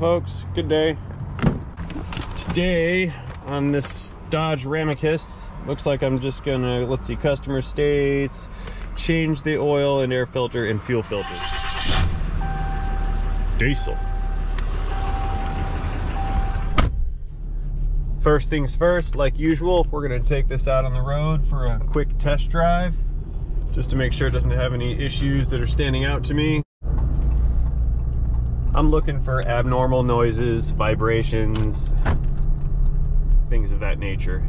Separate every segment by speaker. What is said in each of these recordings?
Speaker 1: Folks, good day. Today on this Dodge Ram Cummins, looks like I'm just gonna, let's see, customer states, change the oil and air filter and fuel filter. Diesel. First things first, like usual, we're gonna take this out on the road for a quick test drive, just to make sure it doesn't have any issues that are standing out to me. I'm looking for abnormal noises, vibrations, things of that nature.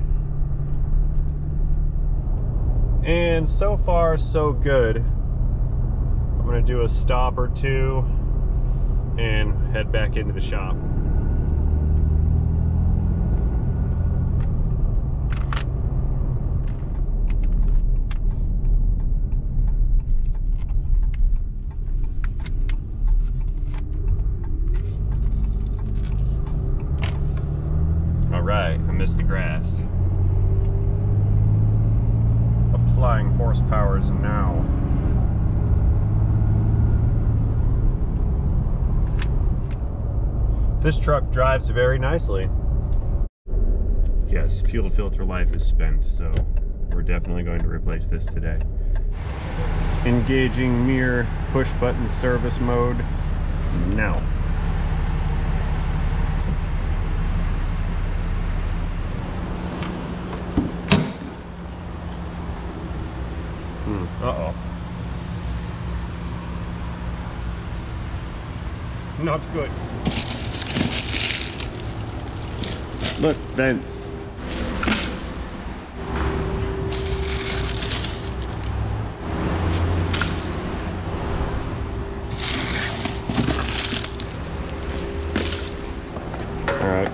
Speaker 1: And so far, so good. I'm gonna do a stop or two and head back into the shop. All right, I missed the grass. Applying horsepowers now. This truck drives very nicely. Yes, fuel filter life is spent, so we're definitely going to replace this today. Engaging mirror push button service mode now. Hmm, uh-oh. Not good. Look, vents. Alright,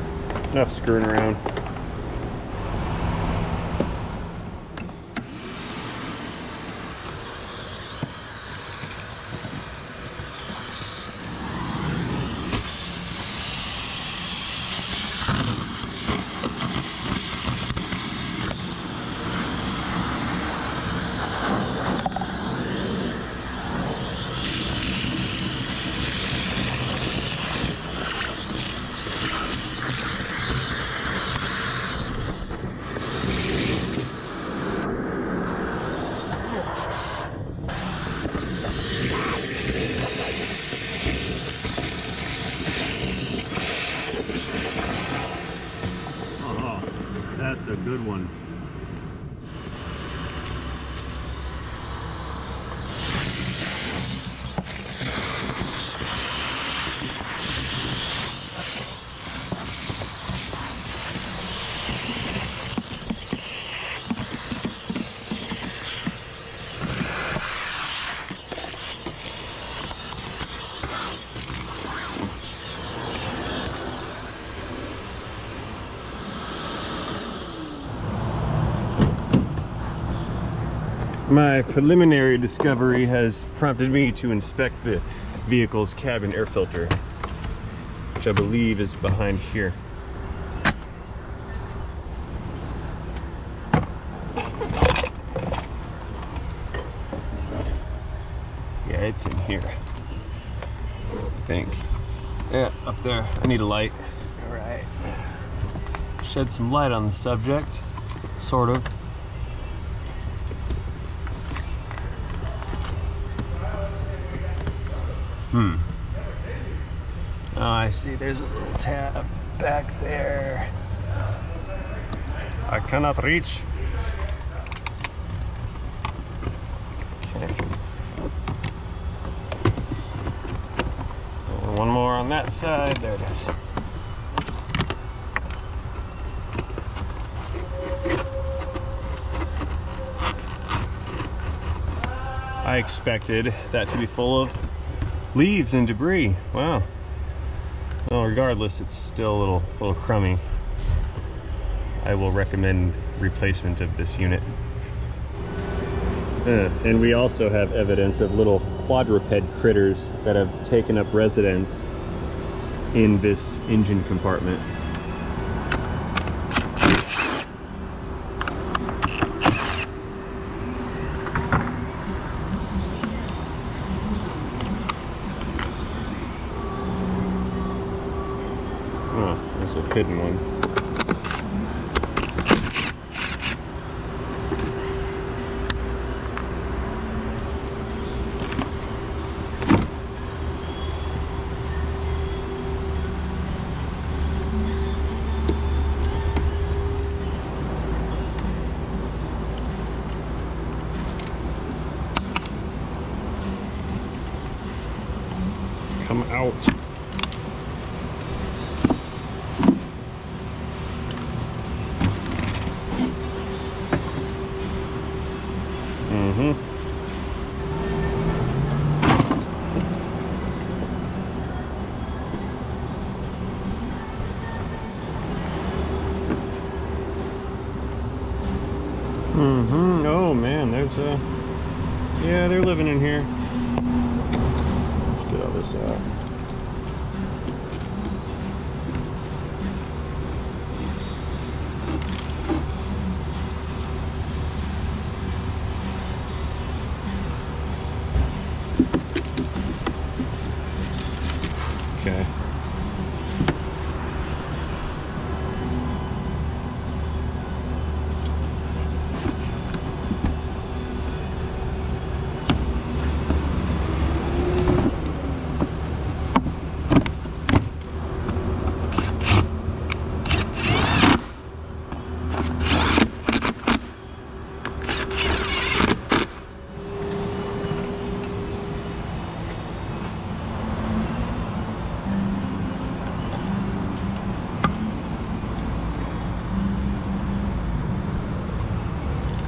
Speaker 1: enough screwing around. Oh, that's a good one. My preliminary discovery has prompted me to inspect the vehicle's cabin air filter, which I believe is behind here. Yeah, it's in here. I think. Yeah, up there. I need a light. All right. Shed some light on the subject, sort of. Hmm. Oh, I see. There's a little tab back there. I cannot reach. Okay. One more on that side. There it is. I expected that to be full of leaves and debris. Wow. Well, regardless, it's still a little, little crummy. I will recommend replacement of this unit. Uh, and we also have evidence of little quadruped critters that have taken up residence in this engine compartment. Hidden one. Come out. Mm-hmm. Mm-hmm. Oh man, there's a yeah, they're living in here. Let's get all this out. Okay.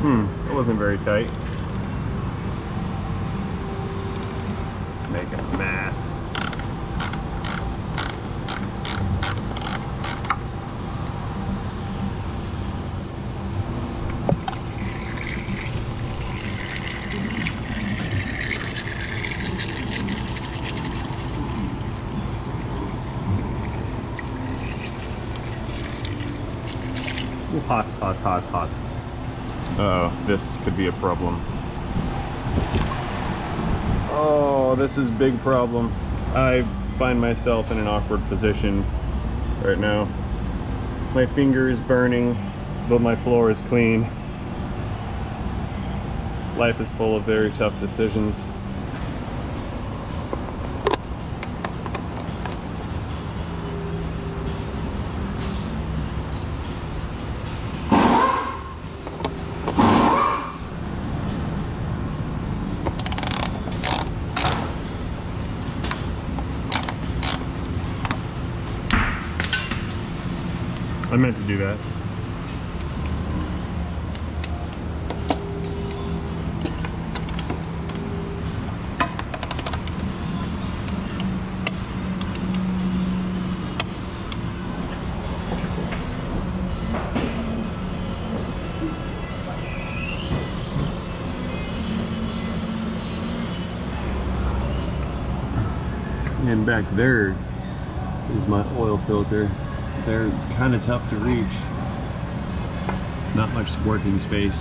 Speaker 1: Hmm, it wasn't very tight. It's making a mess. Hot, hot, hot, hot. This could be a problem. Oh, this is big problem. I find myself in an awkward position right now. My finger is burning, but my floor is clean. Life is full of very tough decisions. I meant to do that. And back there is my oil filter. They're kind of tough to reach. Not much working space.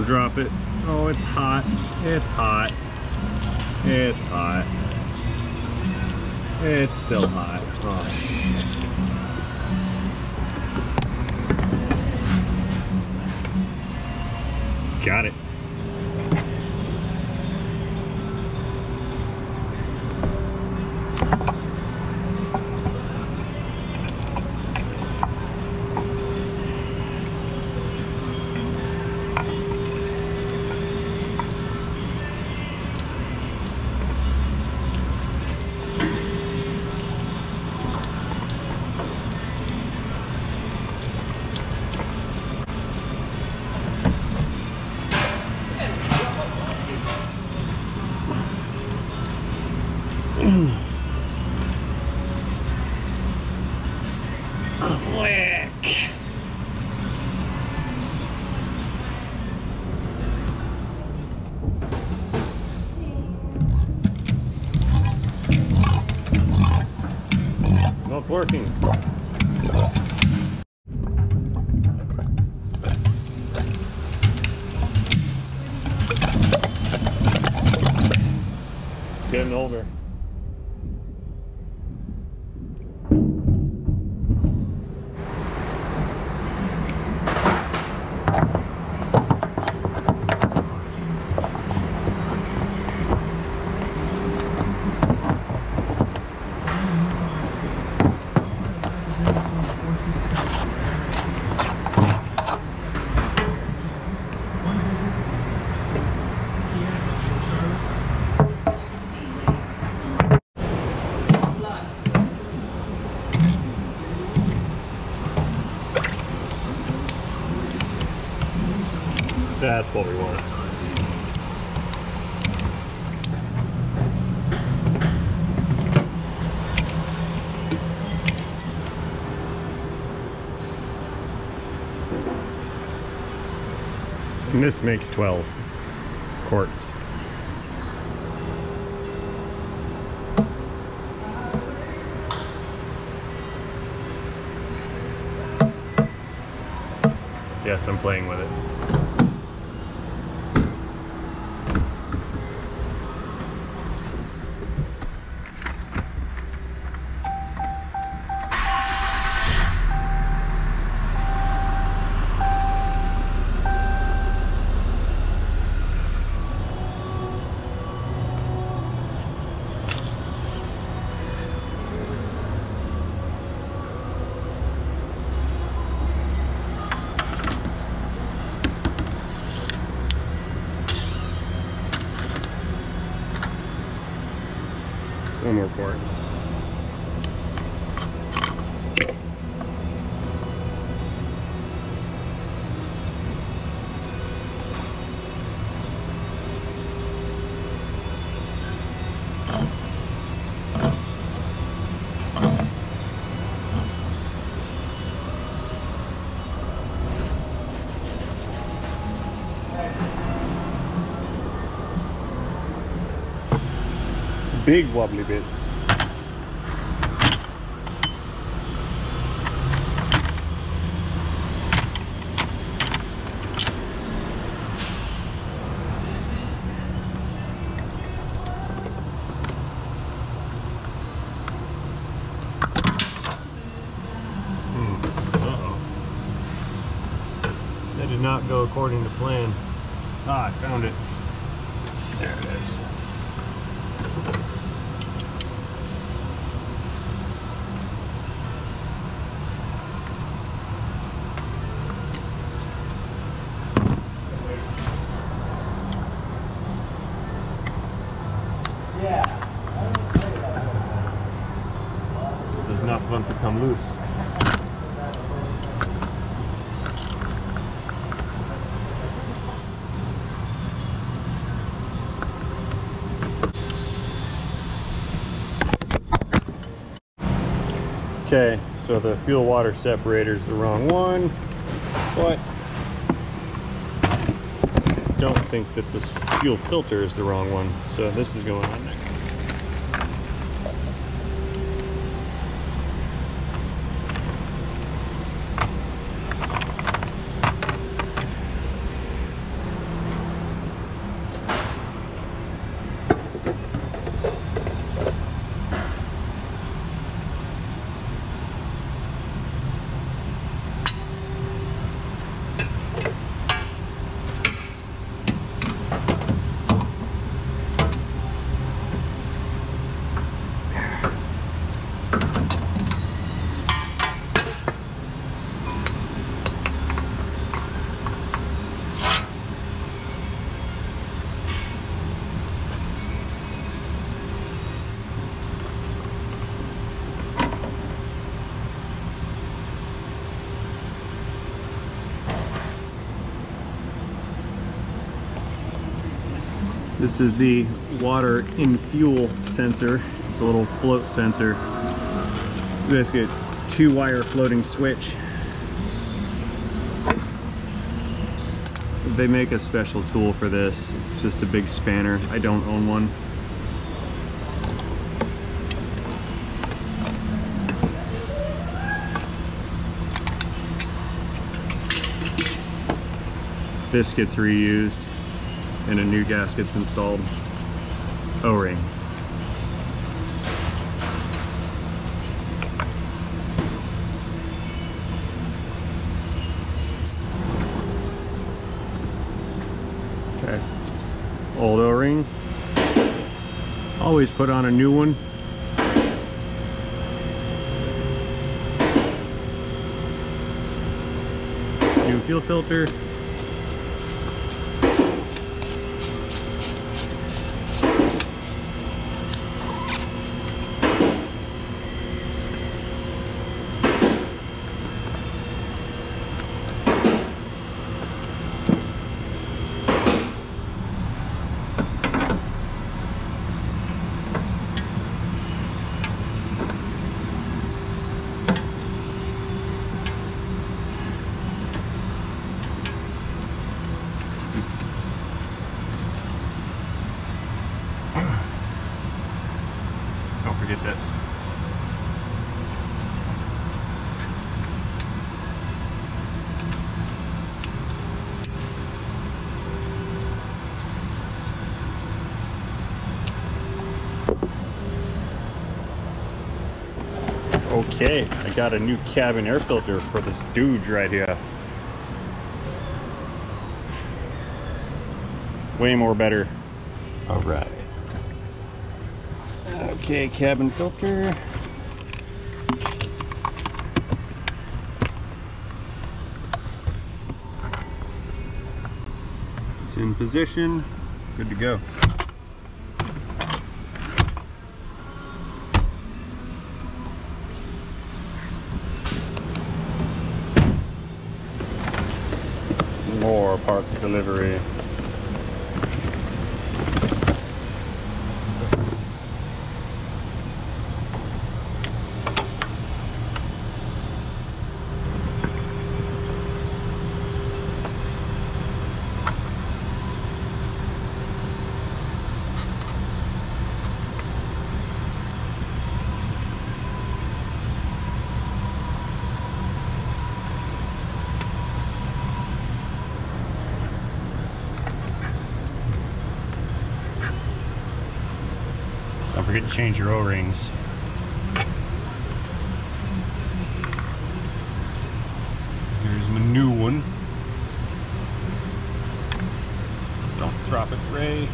Speaker 1: will drop it. Oh, it's hot. It's hot. It's hot. It's still hot. Oh, Got it. Not working. Getting older. That's what we want. And this makes 12 quarts. Yes, I'm playing with it. One more quart. Big wobbly bits. Hmm. That did not go according to plan. Ah, I found it. There it is. Does not want to come loose. Okay, so the fuel water separator is the wrong one, but don't think that this fuel filter is the wrong one. So this is going on This is the water in fuel sensor. It's a little float sensor. Basically a two wire floating switch. They make a special tool for this. It's just a big spanner. I don't own one. This gets reused and a new gasket's installed. O-ring. Okay. Old O-ring. Always put on a new one. New fuel filter. Don't this. Okay, I got a new cabin air filter for this dude right here. Way more better. All right. Okay, cabin filter. It's in position, good to go. More parts delivery. Forget to change your O-rings. Here's my new one. Don't drop it, Ray.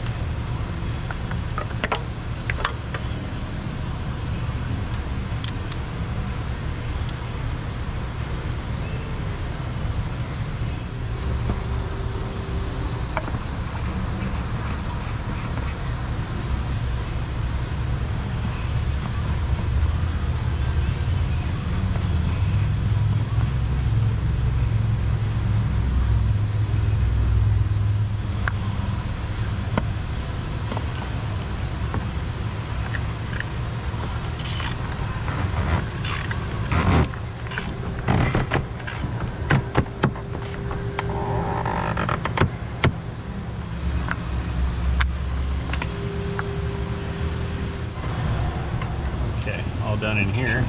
Speaker 1: Okay, all done in here.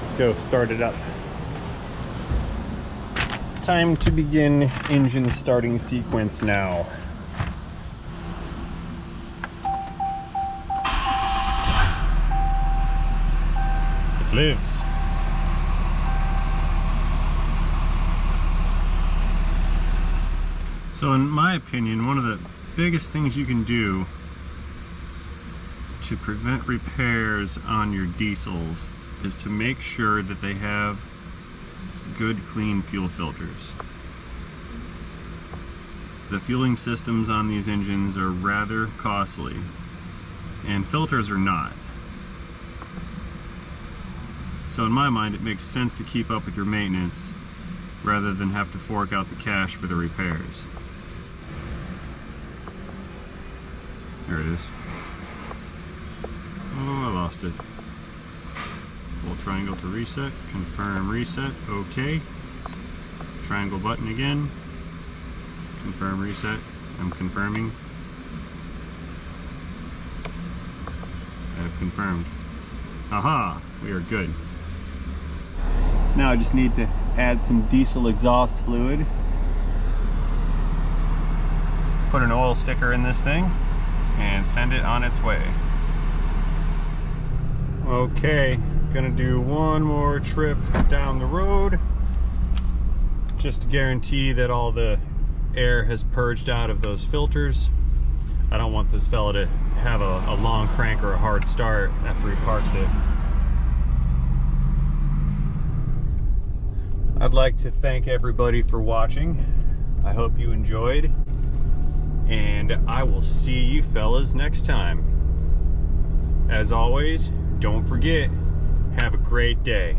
Speaker 1: Let's go start it up. Time to begin engine starting sequence now. It lives. So in my opinion, one of the biggest things you can do to prevent repairs on your diesels is to make sure that they have good clean fuel filters. The fueling systems on these engines are rather costly and filters are not. So in my mind it makes sense to keep up with your maintenance rather than have to fork out the cash for the repairs. There it is. Oh, I lost it. Triangle to reset, confirm reset, okay. Triangle button again, confirm reset, I'm confirming. I've confirmed. Aha, we are good. Now I just need to add some diesel exhaust fluid. Put an oil sticker in this thing and send it on its way. Okay, gonna do one more trip down the road just to guarantee that all the air has purged out of those filters. I don't want this fella to have a, a long crank or a hard start after he parks it. I'd like to thank everybody for watching. I hope you enjoyed. And I will see you fellas next time. As always, don't forget, have a great day.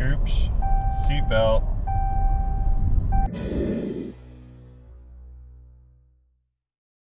Speaker 1: Oops, seatbelt.